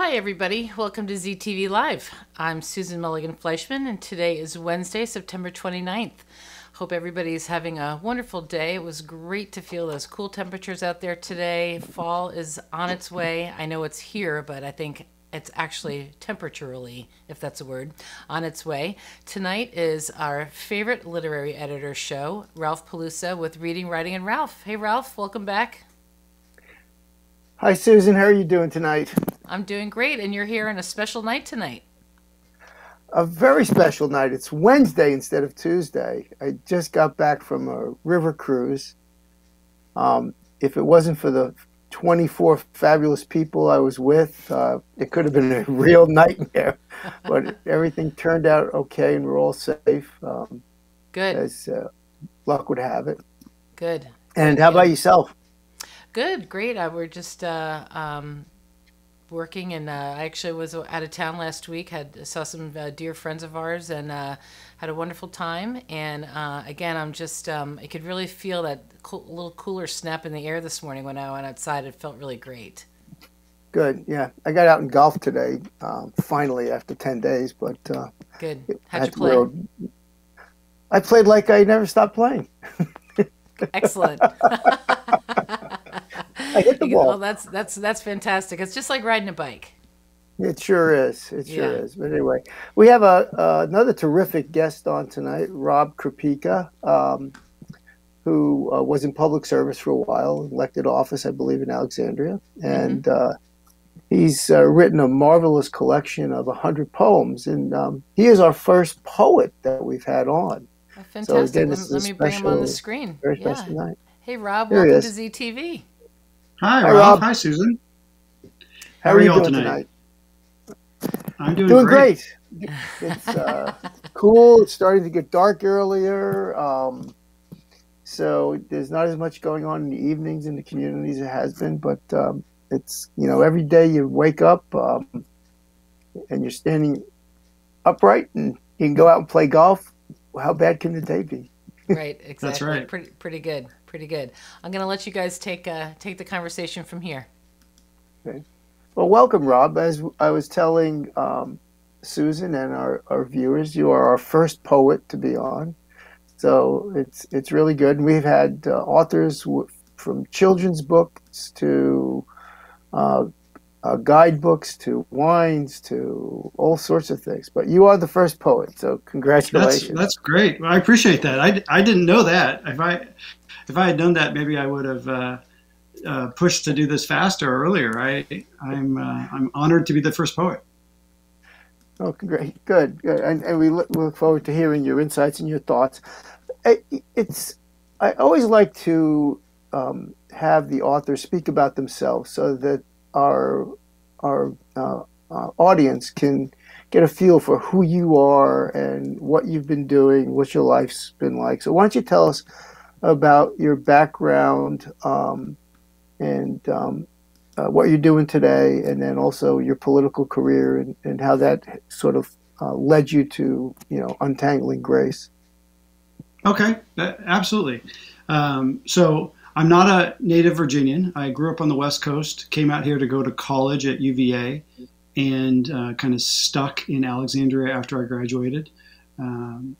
Hi, everybody. Welcome to ZTV Live. I'm Susan Mulligan Fleischman, and today is Wednesday, September 29th. Hope everybody's having a wonderful day. It was great to feel those cool temperatures out there today. Fall is on its way. I know it's here, but I think it's actually temperaturally, if that's a word, on its way. Tonight is our favorite literary editor show, Ralph Palusa with Reading, Writing, and Ralph. Hey, Ralph, welcome back. Hi, Susan. How are you doing tonight? I'm doing great, and you're here on a special night tonight. A very special night. It's Wednesday instead of Tuesday. I just got back from a river cruise. Um, if it wasn't for the 24 fabulous people I was with, uh, it could have been a real nightmare. but everything turned out okay, and we're all safe. Um, Good. As uh, luck would have it. Good. And how about yourself? Good, great. I we're just uh, um, working, and uh, I actually was out of town last week. Had saw some uh, dear friends of ours, and uh, had a wonderful time. And uh, again, I'm just um, I could really feel that cool, little cooler snap in the air this morning when I went outside. It felt really great. Good, yeah. I got out and golfed today, um, finally after ten days. But uh, good. How'd you play? I played like I never stopped playing. Excellent. I hit the ball. Well, that's that's that's fantastic. It's just like riding a bike. It sure is. It sure yeah. is. But anyway, we have a uh, another terrific guest on tonight, Rob Krupicka, um, who uh, was in public service for a while, elected office, I believe, in Alexandria, and mm-hmm. uh, he's uh, written a marvelous collection of hundred poems, and um, he is our first poet that we've had on. Oh, fantastic. So again, let, let me bring him on the screen. Very yeah. special night. Hey, Rob. Here welcome to ZTV. Hi, Hi Rob. Rob. Hi, Susan. How, How are, you all tonight? tonight? I'm doing, doing great. great. It's uh, cool. It's starting to get dark earlier. Um, so there's not as much going on in the evenings in the communities as it has been, but um, it's, you know, every day you wake up um, and you're standing upright and you can go out and play golf. How bad can the day be? Right, exactly. That's right. Pretty, pretty good pretty good. I'm going to let you guys take uh, take the conversation from here. Okay. Well, welcome, Rob. As I was telling um, Susan and our, our viewers, you are our first poet to be on, so it's it's really good. And we've had uh, authors w- from children's books to uh, uh, guidebooks to wines to all sorts of things. But you are the first poet, so congratulations. That's, that's great. I appreciate that. I, I didn't know that. If I if I had done that, maybe I would have uh, uh, pushed to do this faster or earlier. I, I'm, uh, I'm honored to be the first poet. Oh, great, good, good, and, and we look, look, forward to hearing your insights and your thoughts. It's I always like to um, have the author speak about themselves so that our our uh, uh, audience can get a feel for who you are and what you've been doing, what your life's been like. So, why don't you tell us about your background um, and um, uh, what you're doing today, and then also your political career and, and how that sort of uh, led you to, you know, untangling grace. Okay, absolutely. Um, so I'm not a native Virginian. I grew up on the West Coast, came out here to go to college at UVA, and uh, kind of stuck in Alexandria after I graduated. Um,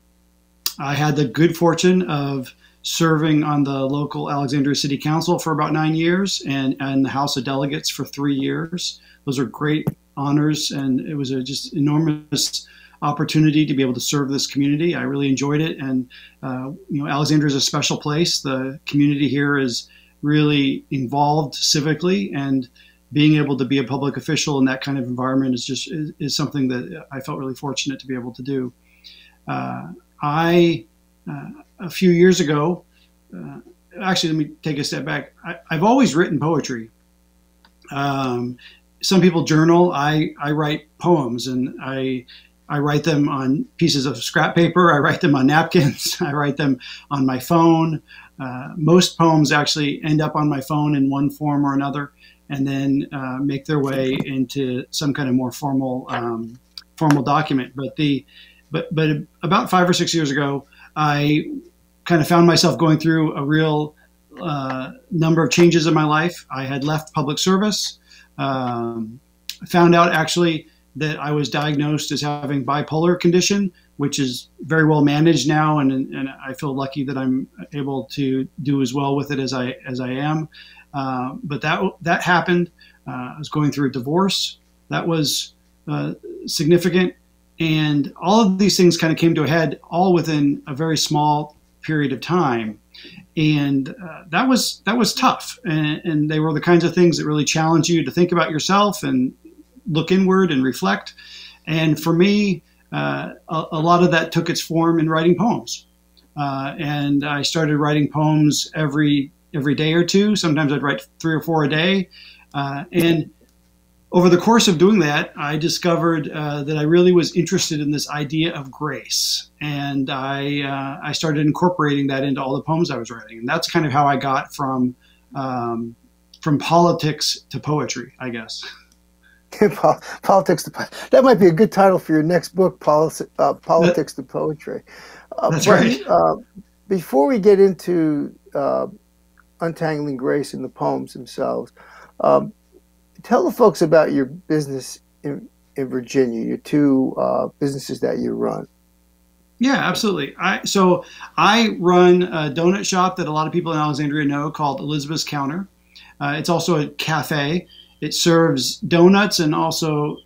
I had the good fortune of serving on the local Alexandria City Council for about nine years and, and the House of Delegates for three years. Those are great honors, and it was a just enormous opportunity to be able to serve this community. I really enjoyed it, and uh, you know, Alexandria is a special place. The community here is really involved civically, and being able to be a public official in that kind of environment is just is, is something that I felt really fortunate to be able to do. Uh, I uh, a few years ago, uh, actually, let me take a step back. I, have always written poetry. Um, some people journal. I, I write poems and I, I write them on pieces of scrap paper. I write them on napkins. I write them on my phone. Uh, most poems actually end up on my phone in one form or another and then uh, make their way into some kind of more formal um, formal document. But the but but about five or six years ago, I kind of found myself going through a real uh, number of changes in my life. I had left public service. Um, found out actually that I was diagnosed as having bipolar condition, which is very well managed now, and, and I feel lucky that I'm able to do as well with it as I as I am. Uh, but that that happened. Uh, I was going through a divorce. That was uh, significant, and all of these things kind of came to a head all within a very small period of time. And uh, that was that was tough. And, and, they were the kinds of things that really challenge you to think about yourself and look inward and reflect. And for me uh, a, a, lot of that took its form in writing poems. Uh, and i started writing poems every every day or two. Sometimes i'd write three or four a day. Uh, and over the course of doing that, I discovered uh, that I really was interested in this idea of grace, and I uh, I started incorporating that into all the poems I was writing, and that's kind of how I got from um, from politics to poetry, I guess. politics to that might be a good title for your next book, Politics, uh, politics that, to poetry. Uh, that's but, right. Uh, before we get into uh, untangling grace in the poems themselves. Um, tell the folks about your business in, in Virginia, your two uh, businesses that you run. Yeah, absolutely. I so I run a donut shop that a lot of people in Alexandria know called Elizabeth's Counter. Uh, it's also a cafe. It serves donuts and also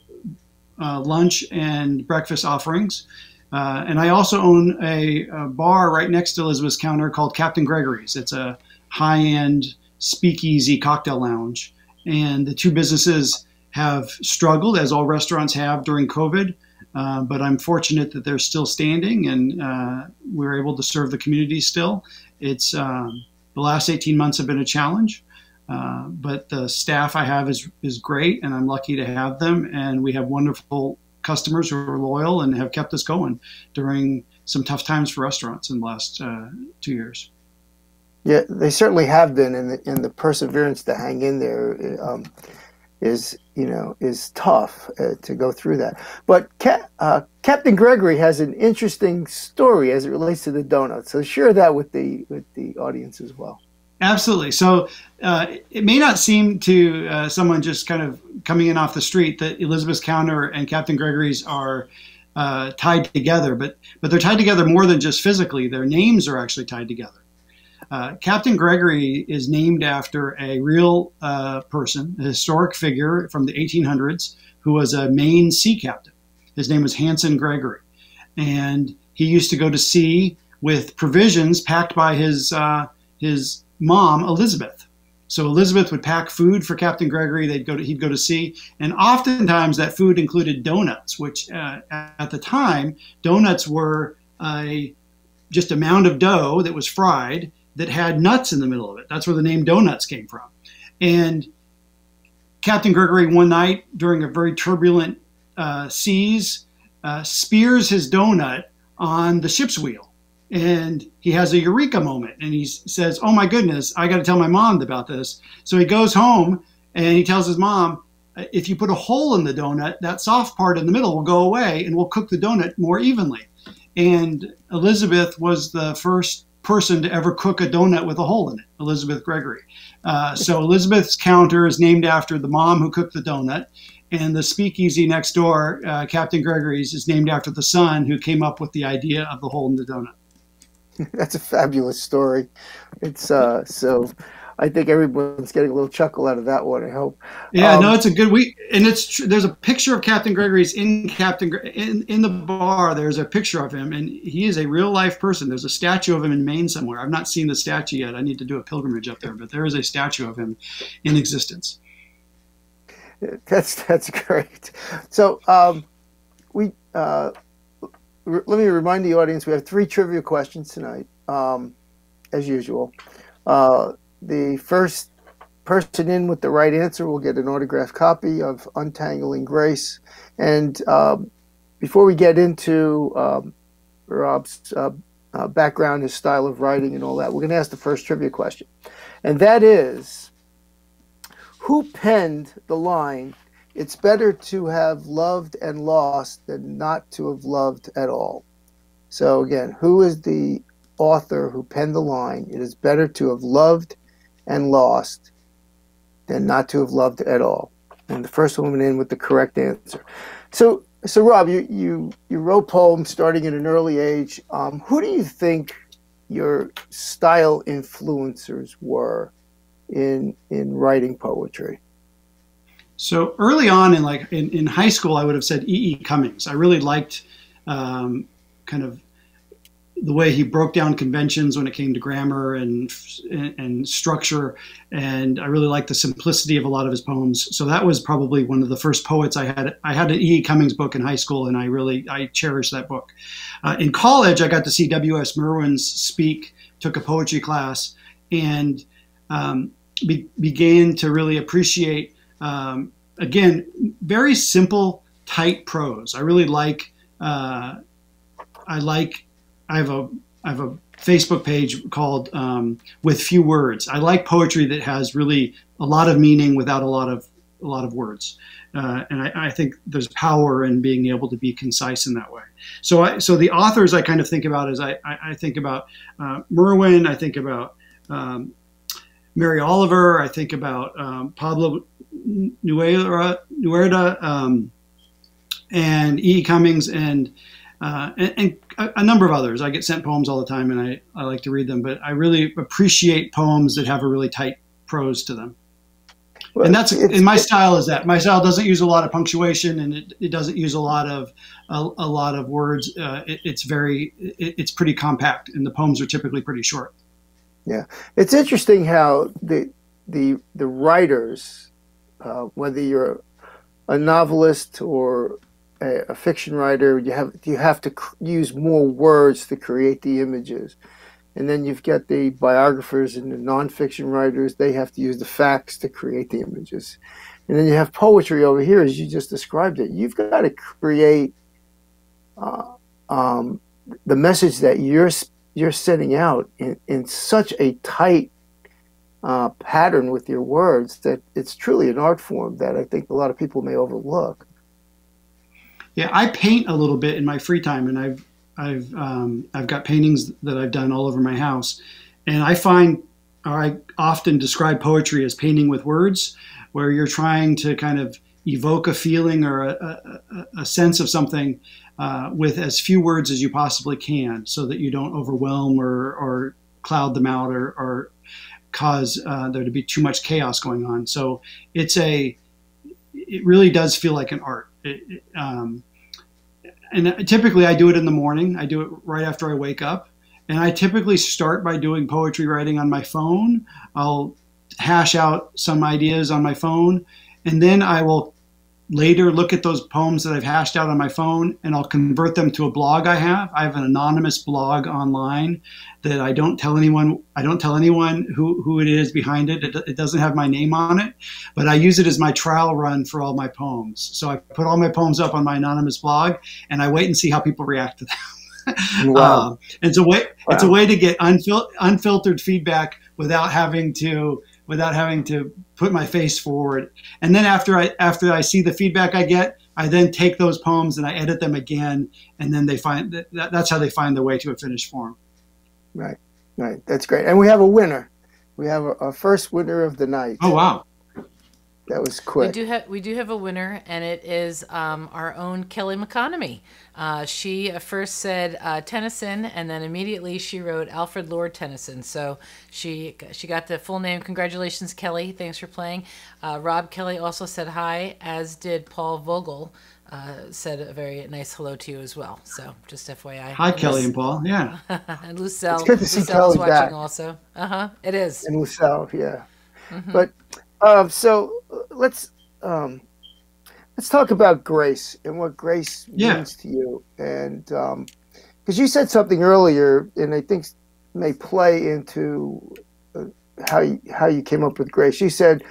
uh, lunch and breakfast offerings. Uh, and I also own a, a, bar right next to Elizabeth's Counter called Captain Gregory's. It's a high-end speakeasy cocktail lounge and the two businesses have struggled, as all restaurants have during COVID. Uh, but I'm fortunate that they're still standing and uh, we're able to serve the community still. It's um, the last 18 months have been a challenge, uh, but the staff I have is is great, and I'm lucky to have them. And we have wonderful customers who are loyal and have kept us going during some tough times for restaurants in the last uh, two years. Yeah, they certainly have been, and the, and the perseverance to hang in there um, is, you know, is tough uh, to go through that. But Ca- uh, Captain Gregory has an interesting story as it relates to the donuts. So share that with the with the audience as well. Absolutely. So uh, it may not seem to uh, someone just kind of coming in off the street that Elizabeth's Counter and Captain Gregory's are uh, tied together, but but they're tied together more than just physically. Their names are actually tied together. Uh, Captain Gregory is named after a real uh, person, a historic figure from the 1800s who was a Maine sea captain. His name was Hanson Gregory. And he used to go to sea with provisions packed by his, uh, his mom, Elizabeth. So Elizabeth would pack food for Captain Gregory. They'd go to, he'd go to sea, and oftentimes that food included donuts, which uh, at the time donuts were a just a mound of dough that was fried, that had nuts in the middle of it. That's where the name donuts came from. And Captain Gregory, one night during a very turbulent uh, seas, uh, spears his donut on the ship's wheel. And he has a eureka moment and he says, Oh my goodness, I got to tell my mom about this. So he goes home and he tells his mom, If you put a hole in the donut, that soft part in the middle will go away and we'll cook the donut more evenly. And Elizabeth was the first person to ever cook a donut with a hole in it, Elizabeth Gregory. Uh, so Elizabeth's counter is named after the mom who cooked the donut, and the speakeasy next door, uh, Captain Gregory's, is named after the son who came up with the idea of the hole in the donut. That's a fabulous story. It's uh, so I think everyone's getting a little chuckle out of that one. I hope. Yeah, um, no, it's a good week, and it's tr- there's a picture of Captain Gregory's in Captain in in the bar. There's a picture of him, and he is a real life person. There's a statue of him in Maine somewhere. I've not seen the statue yet. I need to do a pilgrimage up there, but there is a statue of him in existence. That's that's great. So um, we uh, let me remind the audience we have three trivia questions tonight, um, as usual. Uh, the first person in with the right answer will get an autographed copy of Untangling Grace. And um, before we get into um, Rob's uh, uh, background, his style of writing, and all that, we're going to ask the first trivia question. And that is Who penned the line, It's better to have loved and lost than not to have loved at all? So, again, who is the author who penned the line, It is better to have loved and lost than not to have loved at all. and the first woman in with the correct answer. So, so Rob, you you you wrote poems starting at an early age. Um, who do you think your style influencers were in in writing poetry? So early on in like in, in high school, I would have said E. E. Cummings. I really liked um, kind of the way he broke down conventions when it came to grammar and, and, structure, and I really liked the simplicity of a lot of his poems. So that was probably one of the first poets I had. I had an E. Cummings book in high school, and I really I cherished that book. Uh, in college, I got to see W. S. Merwin speak. Took a poetry class and um, be, began to really appreciate. Um, again, very simple, tight prose. I really like. Uh, I like I have a I have a Facebook page called um, "With Few Words." I like poetry that has really a lot of meaning without a lot of a lot of words, uh, and I, I, think there's power in being able to be concise in that way. So, I, so the authors I kind of think about is I, I think about uh, Merwin, I think about um, Mary Oliver, I think about um, Pablo Neruda, um, and E. Cummings, and uh, and, and a, a, number of others. I get sent poems all the time, and I, I like to read them. But I really appreciate poems that have a really tight prose to them. Well, and that's in my style is that my style doesn't use a lot of punctuation and it, it doesn't use a lot of a, a lot of words. Uh, it, it's very it, it's pretty compact, and the poems are typically pretty short. Yeah, it's interesting how the the the writers, uh, whether you're a novelist or a, a, fiction writer, you have you have to use more words to create the images, and then you've got the biographers and the nonfiction writers. They have to use the facts to create the images, and then you have poetry over here, as you just described it. You've got to create uh, um, the message that you're you're setting out in, in such a tight uh, pattern with your words that it's truly an art form that I think a lot of people may overlook. Yeah, I paint a little bit in my free time, and I've I've um, I've got paintings that I've done all over my house, and I find or I often describe poetry as painting with words, where you're trying to kind of evoke a feeling or a, a, a sense of something uh, with as few words as you possibly can, so that you don't overwhelm or, or cloud them out or, or cause uh, there to be too much chaos going on. So it's a it really does feel like an art. Um, and typically I do it in the morning. I do it right after I wake up. And I typically start by doing poetry writing on my phone. I'll hash out some ideas on my phone, and then I will later look at those poems that I've hashed out on my phone and I'll convert them to a blog I have. I have an anonymous blog online that I don't tell anyone I don't tell anyone who, who it is behind it. it. It doesn't have my name on it, but I use it as my trial run for all my poems. So I put all my poems up on my anonymous blog and I wait and see how people react to them. Wow. Um, it's a way wow. it's a way to get unfil- unfiltered feedback without having to without having to put my face forward. And then after I after I see the feedback I get, I then take those poems and I edit them again, and then they find that, that's how they find their way to a finished form. Right, right. That's great. And we have a winner. We have a, a first winner of the night. Oh wow! That was quick. We do have we do have a winner, and it is um, our own Kelly McConomy. Uh, she first said uh, Tennyson, and then immediately she wrote Alfred Lord Tennyson. So she she got the full name. Congratulations, Kelly! Thanks for playing. Uh, Rob Kelly also said hi, as did Paul Vogel. Uh, said a very nice hello to you as well. So just FYI. Hi, and Kelly and Paul. Yeah. and Lucille. It's good to see Kelly watching back. also. Uh huh. It is. And Lucille, yeah. Mm-hmm. But uh, so let's um, let's talk about grace and what grace yeah. means to you, and because um, you said something earlier, and I think may play into uh, how you, how you came up with grace. You said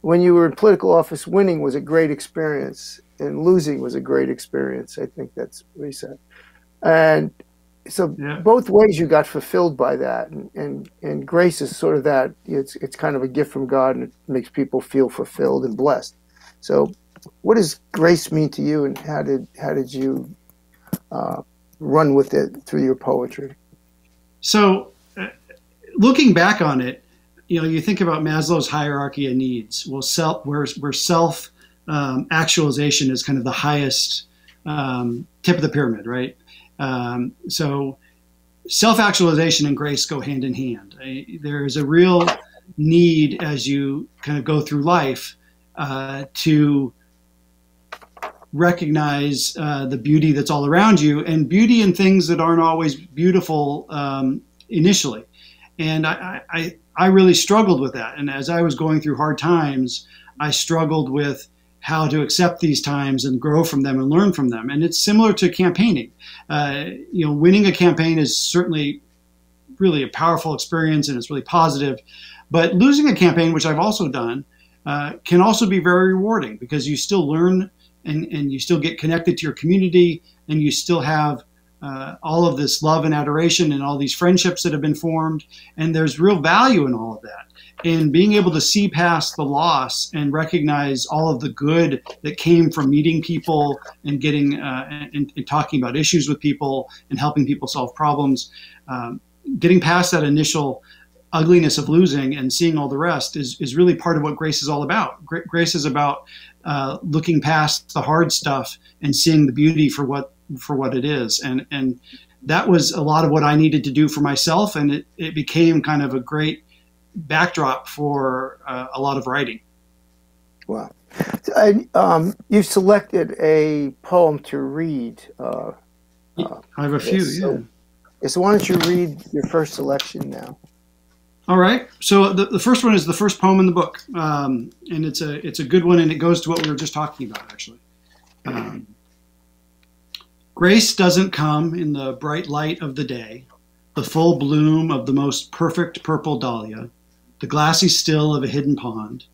when you were in political office, winning was a great experience, and losing was a great experience. I think that's what he said, and so yeah. both ways you got fulfilled by that and, and and grace is sort of that it's it's kind of a gift from god and it makes people feel fulfilled and blessed so what does grace mean to you and how did how did you uh, run with it through your poetry so uh, looking back on it you know you think about maslow's hierarchy of needs well self where, where self um, actualization is kind of the highest um, tip of the pyramid, right? Um, so self actualization and grace go hand in hand. there is a real need as you kind of go through life uh, to recognize uh, the beauty that's all around you and beauty in things that aren't always beautiful um, initially. And I, I, I really struggled with that. And as I was going through hard times, I struggled with how to accept these times and grow from them and learn from them. And it's similar to campaigning. Uh, you know, winning a campaign is certainly really a powerful experience and it's really positive. But losing a campaign, which I've also done, uh, can also be very rewarding because you still learn and, and you still get connected to your community and you still have uh, all of this love and adoration and all these friendships that have been formed. And there's real value in all of that. And being able to see past the loss and recognize all of the good that came from meeting people and getting uh, and, and, talking about issues with people and helping people solve problems, um, getting past that initial ugliness of losing and seeing all the rest is, is really part of what grace is all about. Grace is about uh, looking past the hard stuff and seeing the beauty for what for what it is. And and that was a lot of what I needed to do for myself, and it, it became kind of a great backdrop for uh, a lot of writing. Wow. And, um, you selected a poem to read. Uh, uh, I have a few, so, yeah. So why don't you read your first selection now? All right. So the, the first one is the first poem in the book, um, and it's a it's a good one, and it goes to what we were just talking about, actually. Um, Grace doesn't come in the bright light of the day, the full bloom of the most perfect purple dahlia, the glassy still of a hidden pond.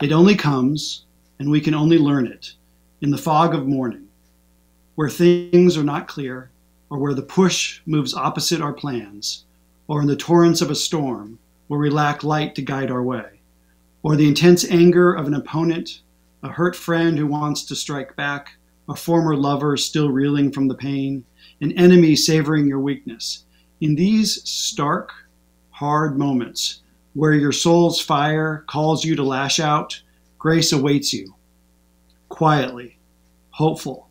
It only comes, and we can only learn it, in the fog of morning, where things are not clear, or where the push moves opposite our plans, or in the torrents of a storm, where we lack light to guide our way, or the intense anger of an opponent, a hurt friend who wants to strike back, a former lover still reeling from the pain, an enemy savoring your weakness. In these stark, hard moments where your soul's fire calls you to lash out, grace awaits you. Quietly, hopeful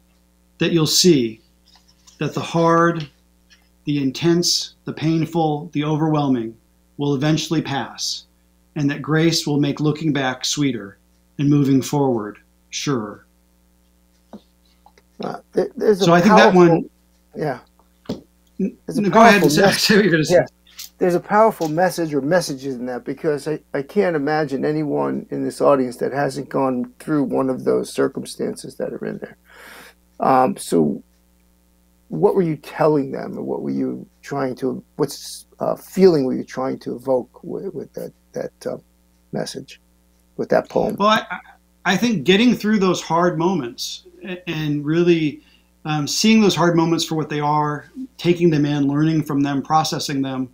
that you'll see that the hard, the intense, the painful, the overwhelming will eventually pass, and that grace will make looking back sweeter and moving forward surer. Uh, so I think that one. Yeah. Go ahead and say, say what you're going to say. Yeah. There's a powerful message or messages in that because I, I can't imagine anyone in this audience that hasn't gone through one of those circumstances that are in there. Um, so, what were you telling them, or what were you trying to? What's uh, feeling were you trying to evoke with, with that that uh, message, with that poem? Well, I, I think getting through those hard moments and really um, seeing those hard moments for what they are, taking them in, learning from them, processing them,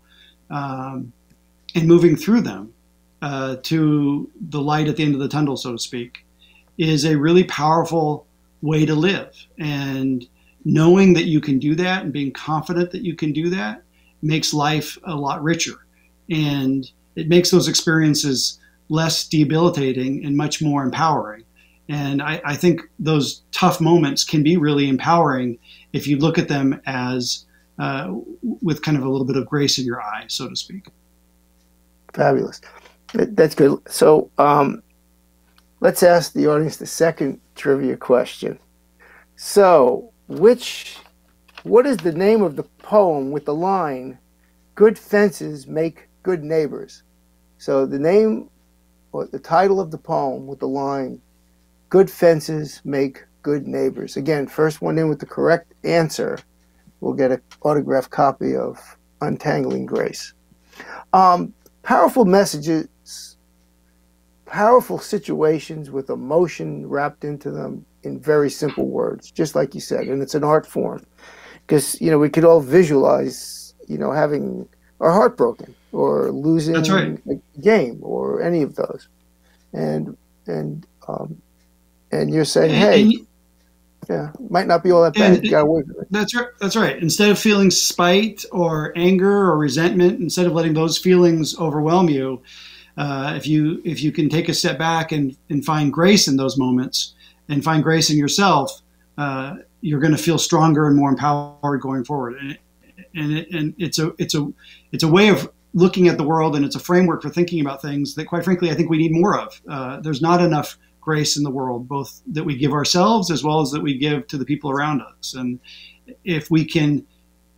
um, and moving through them uh, to the light at the end of the tunnel, so to speak, is a really powerful way to live. And knowing that you can do that and being confident that you can do that makes life a lot richer. And it makes those experiences less debilitating and much more empowering. And I, I, think those tough moments can be really empowering if you look at them as uh, with kind of a little bit of grace in your eye, so to speak. Fabulous. That's good. So um, let's ask the audience the second trivia question. So, which, what is the name of the poem with the line, "Good fences make good neighbors"? So the name, or the title of the poem with the line, Good fences make good neighbors. Again, first one in with the correct answer will get an autographed copy of Untangling Grace. Um, powerful messages, powerful situations with emotion wrapped into them in very simple words, just like you said, and it's an art form. Because, you know, we could all visualize, you know, having our heart broken or losing right. a game or any of those. And, and, um, and you're saying, hey, yeah, might not be all that bad. That's right. That's right. Instead of feeling spite or anger or resentment, instead of letting those feelings overwhelm you, uh, if you if you can take a step back and, and find grace in those moments and find grace in yourself, uh, you're going to feel stronger and more empowered going forward. And and, it, and it's a it's a it's a way of looking at the world and it's a framework for thinking about things that quite frankly I think we need more of. Uh, there's not enough grace in the world, both that we give ourselves as well as that we give to the people around us. And if we can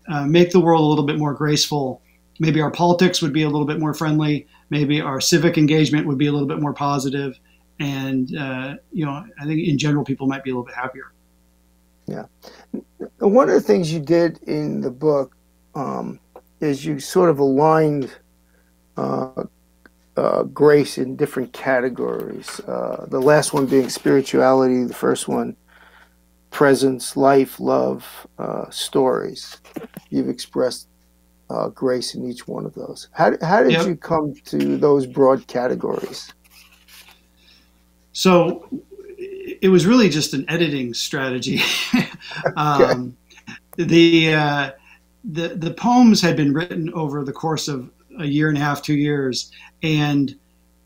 uh, make the world a little bit more graceful, maybe our politics would be a little bit more friendly. Maybe our civic engagement would be a little bit more positive, and uh, you know, I think in general people might be a little bit happier. Yeah, one of the things you did in the book um, is you sort of aligned uh, uh, grace in different categories. Uh, the last one being spirituality, the first one presence, life, love, uh, stories. You've expressed uh, grace in each one of those. How, how did yep. you come to those broad categories? So it was really just an editing strategy. um, okay. The uh, the the poems had been written over the course of a year and a half, two years, and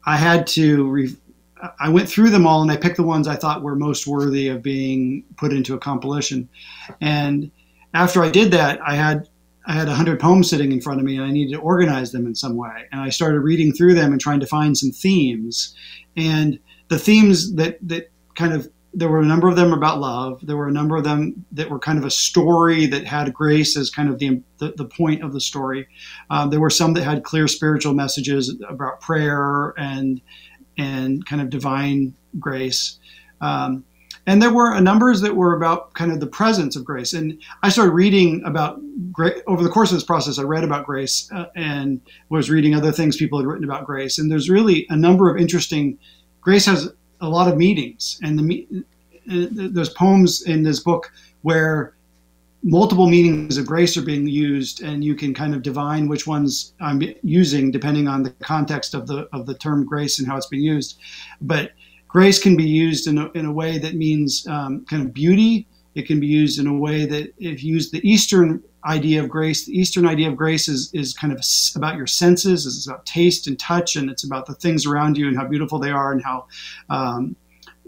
I had to. Re- I went through them all and I picked the ones I thought were most worthy of being put into a compilation. And after I did that, I had I had a hundred poems sitting in front of me and I needed to organize them in some way. And I started reading through them and trying to find some themes. And the themes that that kind of there were a number of them about love. There were a number of them that were kind of a story that had grace as kind of the, the, the point of the story. Um, there were some that had clear spiritual messages about prayer and and kind of divine grace. Um, and there were a numbers that were about kind of the presence of grace. And I started reading about grace over the course of this process. I read about grace uh, and was reading other things people had written about grace. And there's really a number of interesting. Grace has a lot of meanings, and the uh, there's poems in this book where multiple meanings of grace are being used, and you can kind of divine which ones I'm using depending on the context of the of the term grace and how it's being used. But grace can be used in a, in a way that means um, kind of beauty. It can be used in a way that if you use the Eastern idea of grace, the Eastern idea of grace is, is kind of about your senses. It's about taste and touch, and it's about the things around you and how beautiful they are and how um,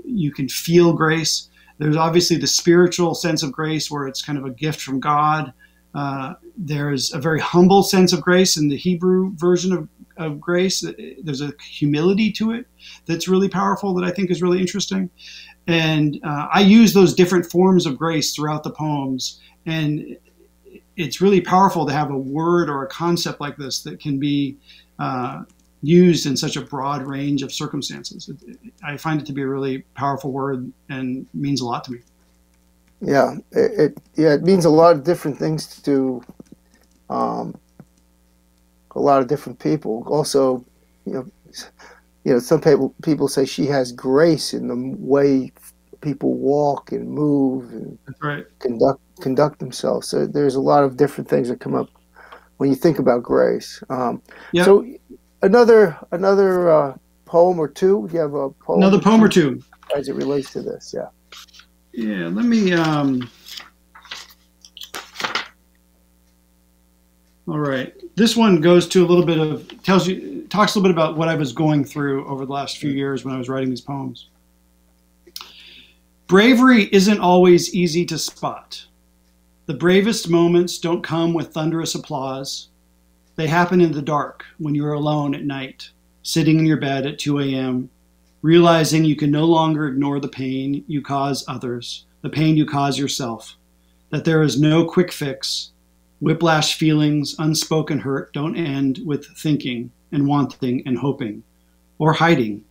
you can feel grace. There's obviously the spiritual sense of grace where it's kind of a gift from God. Uh, there's a very humble sense of grace in the Hebrew version of, of grace. There's a humility to it that's really powerful that I think is really interesting. And uh, I use those different forms of grace throughout the poems. And it's really powerful to have a word or a concept like this that can be uh, used in such a broad range of circumstances. It, it, I find it to be a really powerful word and means a lot to me. Yeah, it, it yeah it means a lot of different things to um, a lot of different people. Also, you know, you know, some people people say she has grace in the way people walk and move and right. conduct conduct themselves. So there's a lot of different things that come up when you think about grace. Um, yep. So another another uh, poem or two. You have a poem. Another poem or two as it relates to this. Yeah. Yeah. Let me. Um... All right. This one goes to a little bit of tells you talks a little bit about what I was going through over the last few years when I was writing these poems. Bravery isn't always easy to spot. The bravest moments don't come with thunderous applause. They happen in the dark when you're alone at night, sitting in your bed at 2 a.m., realizing you can no longer ignore the pain you cause others, the pain you cause yourself, that there is no quick fix. Whiplash feelings, unspoken hurt don't end with thinking and wanting and hoping or hiding.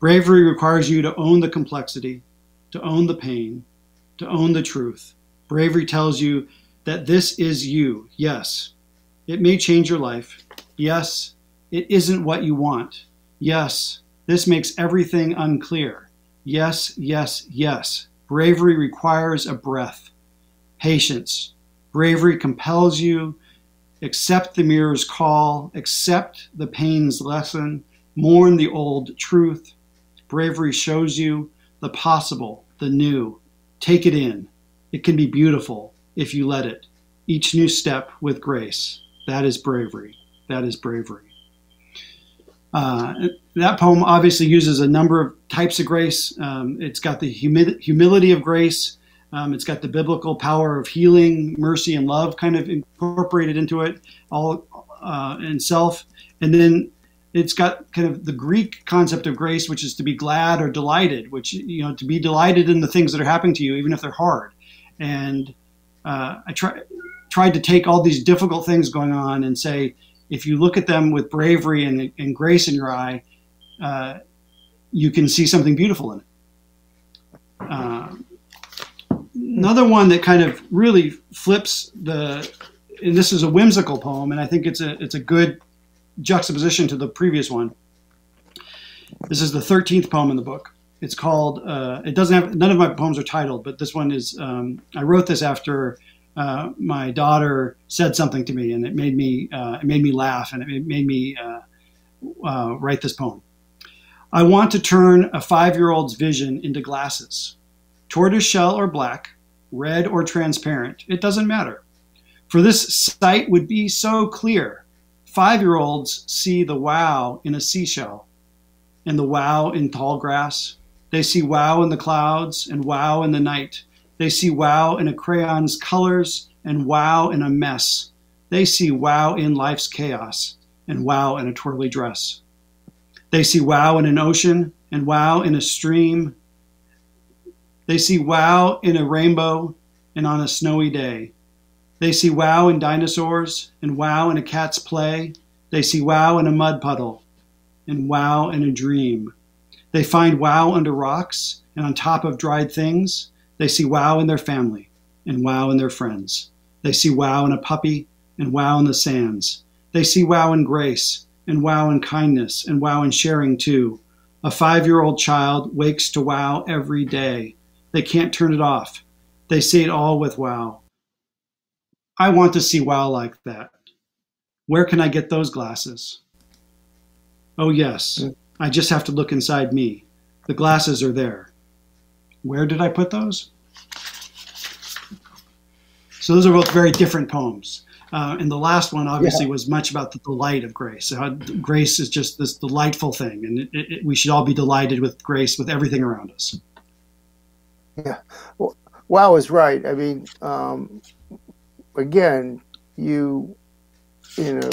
Bravery requires you to own the complexity, to own the pain, to own the truth. Bravery tells you that this is you. Yes, it may change your life. Yes, it isn't what you want. Yes, this makes everything unclear. Yes, yes, yes. Bravery requires a breath, patience. Bravery compels you. Accept the mirror's call, accept the pain's lesson, mourn the old truth. Bravery shows you the possible, the new. Take it in. It can be beautiful if you let it. Each new step with grace. That is bravery. That is bravery. Uh, that poem obviously uses a number of types of grace. Um, it's got the humi- humility of grace. Um, it's got the biblical power of healing, mercy, and love kind of incorporated into it, all uh, in self. And then it's got kind of the Greek concept of grace, which is to be glad or delighted, which you know to be delighted in the things that are happening to you, even if they're hard. And uh, I try, tried to take all these difficult things going on and say, if you look at them with bravery and, and grace in your eye, uh, you can see something beautiful in it. Uh, another one that kind of really flips the, and this is a whimsical poem, and I think it's a it's a good juxtaposition to the previous one. This is the thirteenth poem in the book. It's called. Uh, it doesn't have none of my poems are titled, but this one is. Um, I wrote this after uh, my daughter said something to me, and it made me uh, it made me laugh, and it made me uh, uh, write this poem. I want to turn a five-year-old's vision into glasses, tortoise shell or black, red or transparent. It doesn't matter, for this sight would be so clear. Five-year-olds see the wow in a seashell, and the wow in tall grass. They see wow in the clouds and wow in the night they see wow in a crayon's colors and wow in a mess. They see wow in life's chaos and wow in a twirly dress. They see wow in an ocean and wow in a stream. They see wow in a rainbow and on a snowy day. They see wow in dinosaurs and wow in a cat's play. They see wow in a mud puddle and wow in a dream. They find wow under rocks and on top of dried things. They see wow in their family and wow in their friends. They see wow in a puppy and wow in the sands. They see wow in grace and wow in kindness and wow in sharing too. A five year old child wakes to wow every day. They can't turn it off. They see it all with wow. I want to see wow like that. Where can I get those glasses? Oh, yes, I just have to look inside me. The glasses are there. Where did I put those? So those are both very different poems. Uh, and the last one obviously yeah. was much about the delight of grace. So grace is just this delightful thing, and it, it, we should all be delighted with grace, with everything around us. Yeah, well, wow is right. I mean, um, again, you, you know,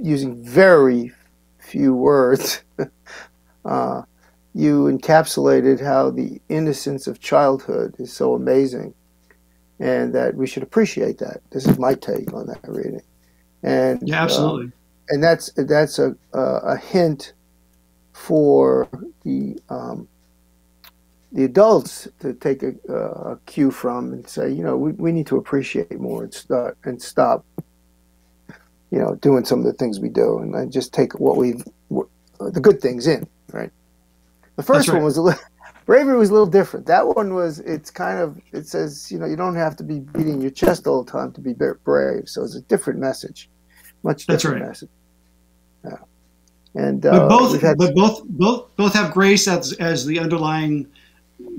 using very few words, uh, you encapsulated how the innocence of childhood is so amazing and that we should appreciate that. This is my take on that reading. And yeah, absolutely. Uh, and that's that's a a hint for the um, the adults to take a, a, cue from and say, you know, we, we need to appreciate more and start and stop, you know, doing some of the things we do and just take what we've the good things in, right? The first right. one was a little bravery was a little different. That one was it's kind of it says you know you don't have to be beating your chest all the time to be brave. So it's a different message, much different right. message. Yeah. And uh, both had, but both both both have grace as as the underlying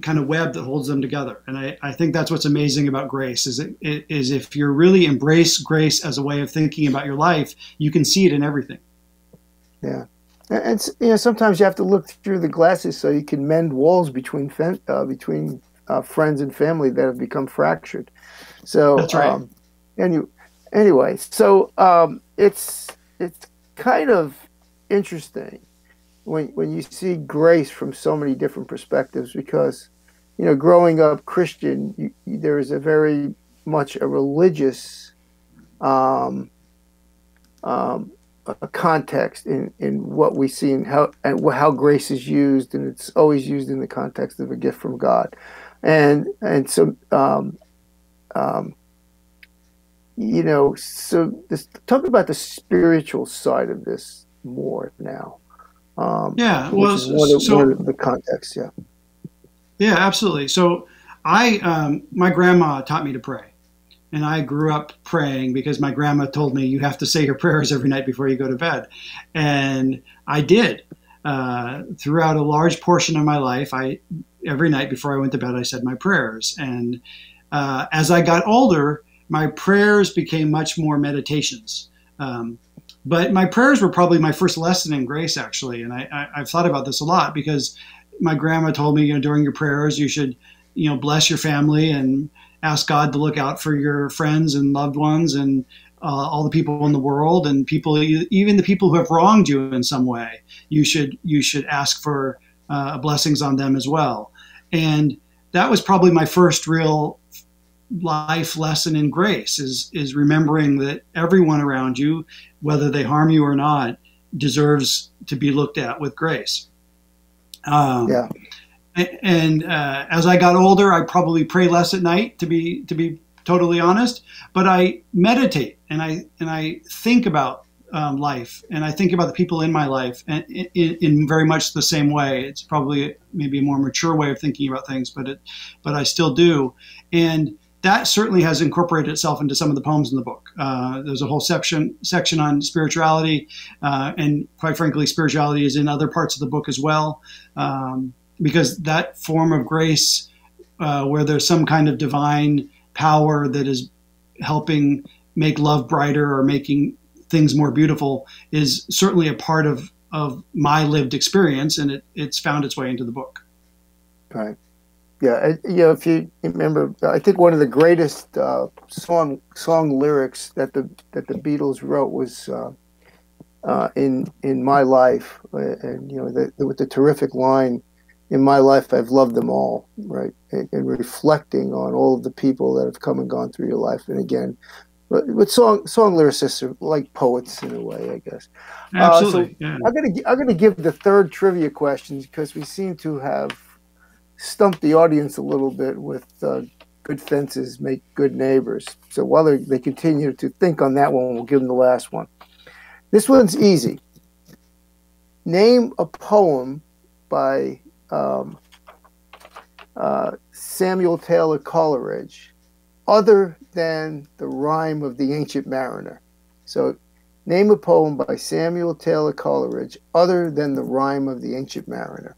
kind of web that holds them together. And I, I think that's what's amazing about grace is it, it is if you really embrace grace as a way of thinking about your life, you can see it in everything. Yeah. And you know, sometimes you have to look through the glasses so you can mend walls between uh, between uh, friends and family that have become fractured. So that's right. Um, any, anyway, so um, it's it's kind of interesting when when you see grace from so many different perspectives because you know growing up Christian, you, there is a very much a religious um, um, a context in, in what we see and how and how grace is used, and it's always used in the context of a gift from God, and and so um, um, you know, so this, talk about the spiritual side of this more now. Um, yeah, well, one of, so, one of the context, yeah, yeah, absolutely. So I, um, my grandma taught me to pray and I grew up praying because my grandma told me you have to say your prayers every night before you go to bed, and I did. Uh, throughout a large portion of my life, I every night before I went to bed, I said my prayers, and uh, as I got older, my prayers became much more meditations. Um, But my prayers were probably my first lesson in grace, actually, and I, I've thought about this a lot because my grandma told me, you know, during your prayers, you should, you know, bless your family and ask God to look out for your friends and loved ones and uh, all the people in the world and people, even the people who have wronged you in some way. You should you should ask for uh, blessings on them as well. And that was probably my first real life lesson in grace is is remembering that everyone around you, whether they harm you or not, deserves to be looked at with grace. Um, yeah. And uh, as I got older, I probably pray less at night. To be to be totally honest, but I meditate and I and I think about um, life and I think about the people in my life and in, in, very much the same way. It's probably maybe a more mature way of thinking about things, but it but I still do. And that certainly has incorporated itself into some of the poems in the book. Uh, there's a whole section section on spirituality, uh, and quite frankly, spirituality is in other parts of the book as well, um, because that form of grace, uh, where there's some kind of divine power that is helping make love brighter or making things more beautiful, is certainly a part of of my lived experience, and it, it's found its way into the book. Right. Yeah, you know, if you remember, I think one of the greatest uh, song song lyrics that the that the Beatles wrote was uh, uh, in in my life, uh, and you know, the, the, with the terrific line, "In my life, I've loved them all," right, and, and, reflecting on all of the people that have come and gone through your life, and again. But song song lyricists are like poets in a way, I guess. Absolutely. so yeah. I'm gonna I'm gonna give the third trivia question because we seem to have stump the audience a little bit with uh, good fences make good neighbors. So while they continue to think on that one, we'll give them the last one. This one's easy. Name a poem by um, uh, Samuel Taylor Coleridge other than the rhyme of the Ancient Mariner. So name a poem by Samuel Taylor Coleridge other than the rhyme of the Ancient Mariner.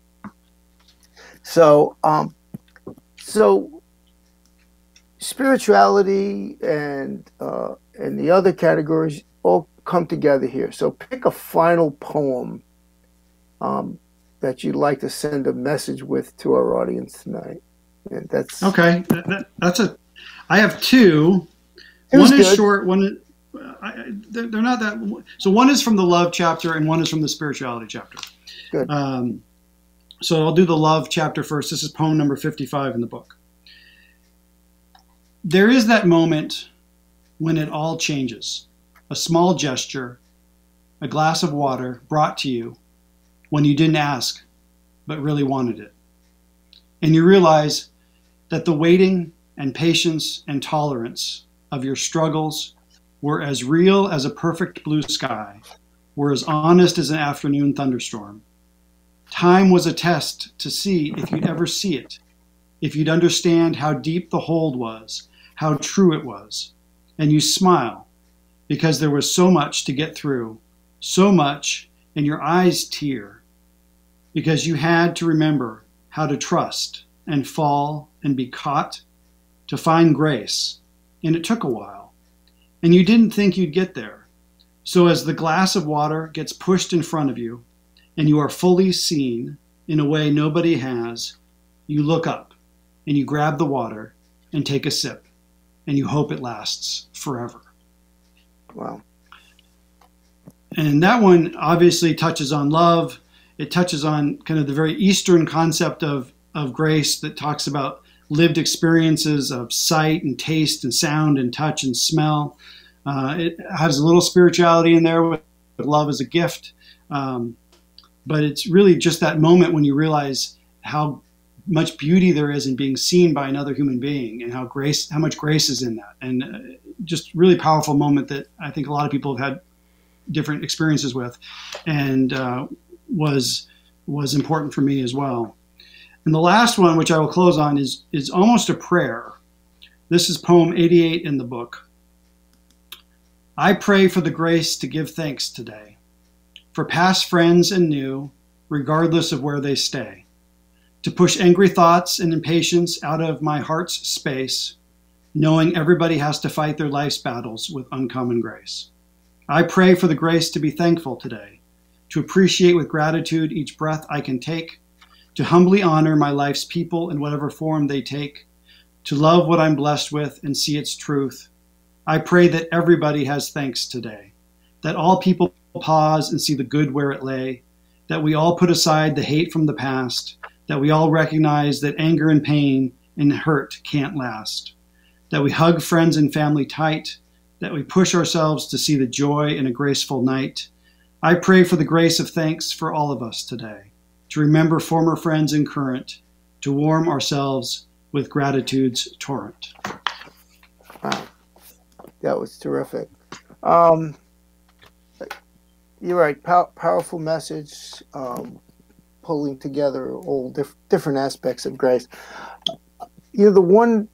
So, um, so spirituality and uh, and the other categories all come together here. So, pick a final poem um, that you'd like to send a message with to our audience tonight. And that's okay. That, that's a. I have two. One is good. short. One. I, they're, they're not that. So one is from the love chapter, and one is from the spirituality chapter. Good. Um, so I'll do the love chapter first. This is poem number 55 in the book. There is that moment when it all changes. A small gesture, a glass of water brought to you when you didn't ask, but really wanted it. And you realize that the waiting and patience and tolerance of your struggles were as real as a perfect blue sky, were as honest as an afternoon thunderstorm, Time was a test to see if you'd ever see it, if you'd understand how deep the hold was, how true it was. And you smile because there was so much to get through, so much, and your eyes tear because you had to remember how to trust and fall and be caught, to find grace. And it took a while. And you didn't think you'd get there. So as the glass of water gets pushed in front of you, and you are fully seen in a way nobody has, you look up and you grab the water and take a sip and you hope it lasts forever. Wow. And that one obviously touches on love. It touches on kind of the very Eastern concept of, of grace that talks about lived experiences of sight and taste and sound and touch and smell. Uh, it has a little spirituality in there with love as a gift. Um, but it's really just that moment when you realize how much beauty there is in being seen by another human being and how grace how much grace is in that. And uh, just really powerful moment that i think a lot of people have had different experiences with and uh, was was important for me as well. And the last one which i will close on is is almost a prayer. This is poem 88 in the book. I pray for the grace to give thanks today for past friends and new, regardless of where they stay, to push angry thoughts and impatience out of my heart's space, knowing everybody has to fight their life's battles with uncommon grace. I pray for the grace to be thankful today, to appreciate with gratitude each breath I can take, to humbly honor my life's people in whatever form they take, to love what I'm blessed with and see its truth. I pray that everybody has thanks today, that all people pause and see the good where it lay, that we all put aside the hate from the past, that we all recognize that anger and pain and hurt can't last, that we hug friends and family tight, that we push ourselves to see the joy in a graceful night. I pray for the grace of thanks for all of us today, to remember former friends and current, to warm ourselves with gratitude's torrent. Wow. That was terrific. Um, you're right. Pow- powerful message, um, pulling together all diff- different aspects of grace. You know, the one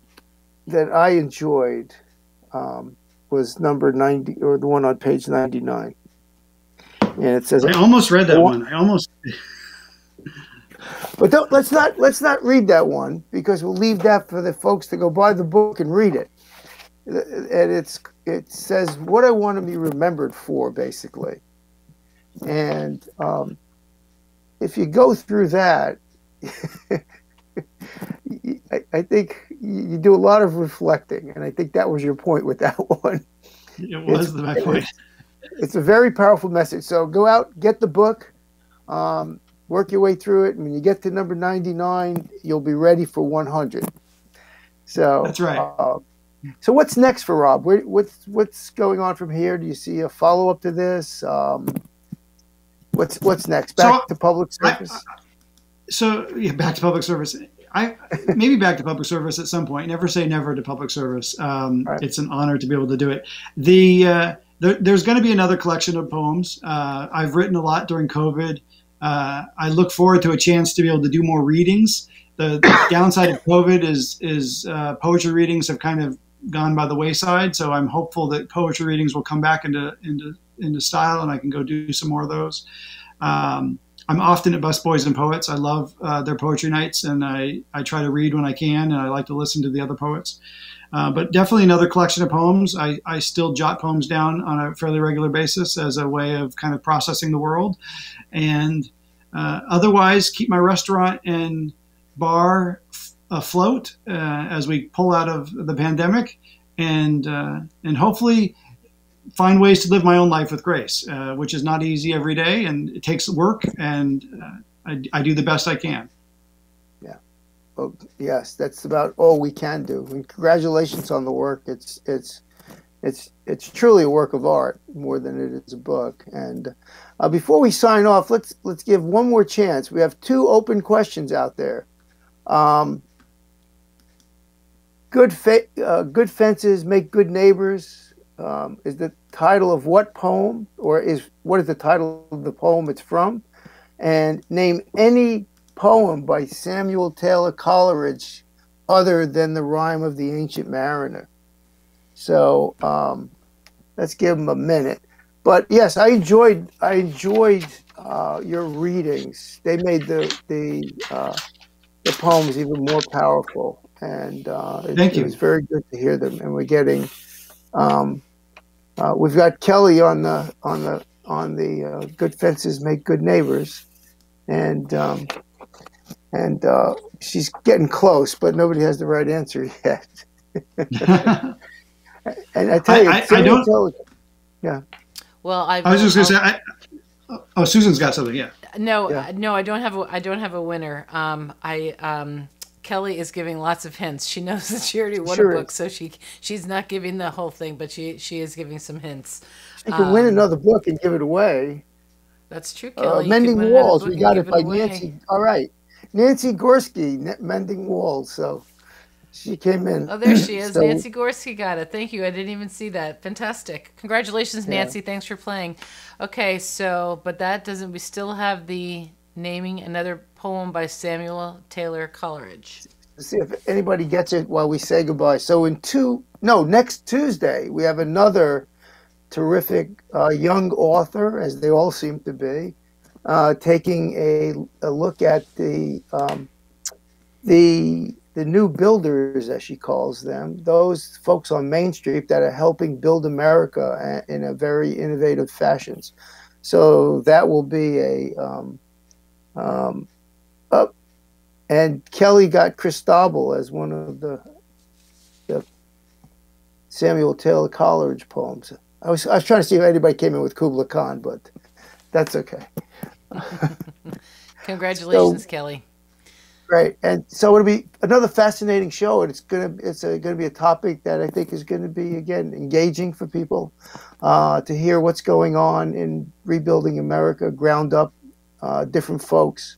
that I enjoyed um, was number 90, or the one on page 99. And it says, I almost read that one. I almost. But don't, let's not let's not read that one because we'll leave that for the folks to go buy the book and read it. And it's it says what I want to be remembered for, basically. And um, if you go through that, I, I, think you do a lot of reflecting, and I think that was your point with that one. It was it's, my point. It's, it's, a very powerful message. So go out, get the book. Um, work your way through it. And when you get to number 99, you'll be ready for 100. So that's right. Uh, so what's next for Rob? Where, what's what's going on from here? Do you see a follow up to this? Um, what's what's next? Back so, to public service. I, I, so yeah, back to public service. I maybe back to public service at some point. Never say never to public service. Um, right. It's an honor to be able to do it. The uh, there, there's going to be another collection of poems. Uh, I've written a lot during COVID. Uh, I look forward to a chance to be able to do more readings. The, the downside of COVID is is uh, poetry readings have kind of gone by the wayside. So I'm hopeful that poetry readings will come back into into into style, and I can go do some more of those. Um, I'm often at Busboys and Poets. I love uh, their poetry nights, and I, I try to read when I can, and I like to listen to the other poets. Uh, but definitely another collection of poems. I, I still jot poems down on a fairly regular basis as a way of kind of processing the world. And uh, otherwise, keep my restaurant and bar afloat uh, as we pull out of the pandemic. And, uh, and hopefully, find ways to live my own life with grace, uh, which is not easy every day, and it takes work, and uh, I, I, do the best I can. Yeah. Well, yes, that's about all we can do. And congratulations on the work. It's it's it's it's truly a work of art more than it is a book. And uh, before we sign off, let's let's give one more chance. We have two open questions out there. Um, good uh, good fences make good neighbors um, is the title of what poem, or is what is the title of the poem it's from? And name any poem by Samuel Taylor Coleridge other than the rhyme of the Ancient Mariner. So um, let's give him a minute. But yes, I enjoyed I enjoyed uh, your readings. They made the the uh, the poems even more powerful, and uh, it, Thank you. it was very good to hear them. And we're getting um, uh, we've got Kelly on the on the on the uh, good fences make good neighbors, and um, and uh, she's getting close, but nobody has the right answer yet. and I tell you, I, I, I don't. yeah. Well, I've, i was just going to say. I, oh, Susan's got something. Yeah. No, yeah. no, I don't have. A, I don't have a winner. Um, I um, Kelly is giving lots of hints. She knows that she already won sure a book, is. so she she's not giving the whole thing, but she she is giving some hints. She can um, win another book and give it away. That's true, uh, Kelly. Uh, Mending Walls. We got it by Nancy. All right. Nancy Gorski, Mending Walls. So she came in. Oh, there she is. so, Nancy Gorski got it. Thank you. I didn't even see that. Fantastic. Congratulations, Nancy. Thanks for playing. Okay, so, but that doesn't, we still have the naming another poem by Samuel Taylor Coleridge. Let's see if anybody gets it while we say goodbye. So, in two, no, next Tuesday, we have another terrific uh, young author, as they all seem to be uh, taking a, a, look at the um, the the new builders, as she calls them, those folks on Main Street that are helping build America in a very innovative fashions. So that will be a um, um. And Kelly got Christabel as one of the, the Samuel Taylor Coleridge poems. I was I was trying to see if anybody came in with Kubla Khan, but that's okay. Congratulations, so, Kelly. Right, and so it'll be another fascinating show, and it's gonna it's a, gonna be a topic that I think is going to be again engaging for people uh, to hear what's going on in rebuilding America, ground up, uh, different folks,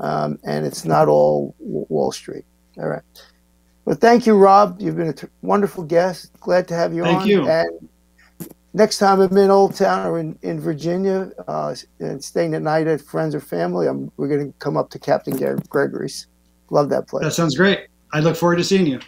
um, and it's not all Wall Street. All right. Well, thank you, Rob. You've been a t- wonderful guest. Glad to have you thank on. Thank you. And next time I'm in Old Town or in, in Virginia uh, and staying the night at friends or family, I'm, we're going to come up to Captain Gregory's. Love that place. That sounds great. I look forward to seeing you.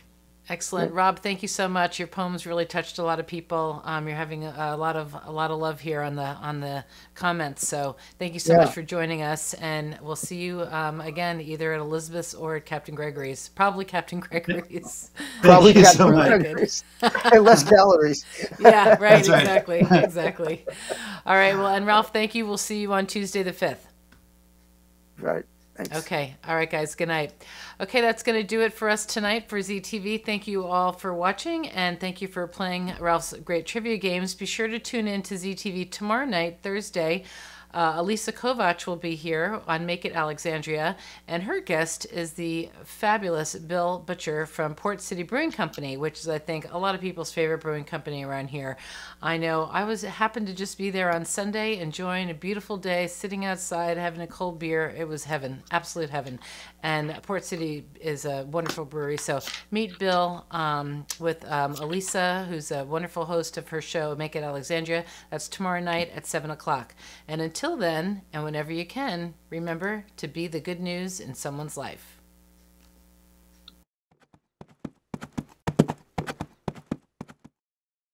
Excellent, Rob. Thank you so much. Your poems really touched a lot of people. Um, you're having a, a, lot of a lot of love here on the on the comments. So thank you so yeah. much for joining us, and we'll see you um, again either at Elizabeth's or at Captain Gregory's. Probably Captain Gregory's. Probably Captain so Gregory's. and less calories. yeah, right. exactly. exactly. All right. Well, and Ralph, thank you. We'll see you on Tuesday the fifth. Right. Thanks. Okay. All right, guys. Good night. Okay, that's going to do it for us tonight for ZTV. Thank you all for watching and thank you for playing Ralph's great trivia games. Be sure to tune in to ZTV tomorrow night, Thursday. Uh, Elisa Kovac will be here on Make It Alexandria, and her guest is the fabulous Bill Butcher from Port City Brewing Company, which is, I think, a lot of people's favorite brewing company around here. I know I was happened to just be there on Sunday, enjoying a beautiful day, sitting outside, having a cold beer. It was heaven, absolute heaven. And Port City is a wonderful brewery. So meet Bill um, with um, Elisa, who's a wonderful host of her show, Make It Alexandria. That's tomorrow night at 7 o'clock. And until then, and whenever you can, remember to be the good news in someone's life.